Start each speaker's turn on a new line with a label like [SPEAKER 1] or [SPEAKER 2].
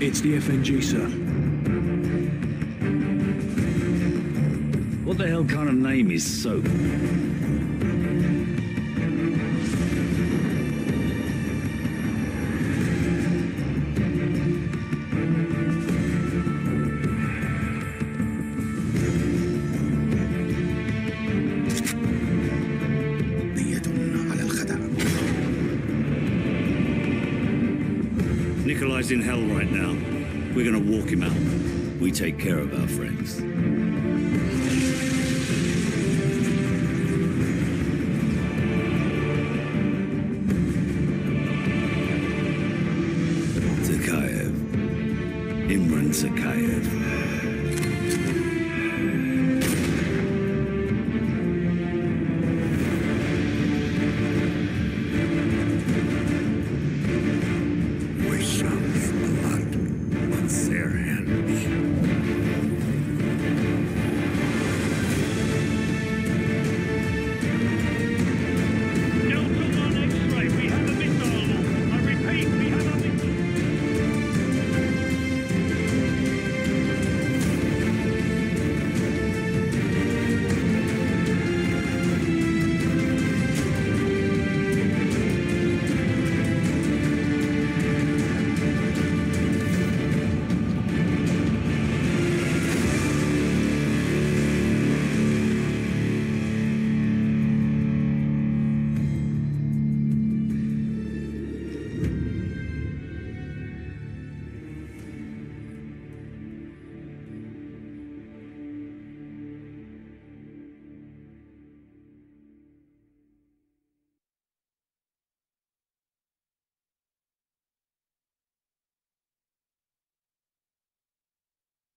[SPEAKER 1] It's the FNG, sir.
[SPEAKER 2] What the hell kind of name is Soap? Nikolai's in hell right now. We're gonna walk him out. We take care of our friends. Zakhaev. Imran Zakhaev.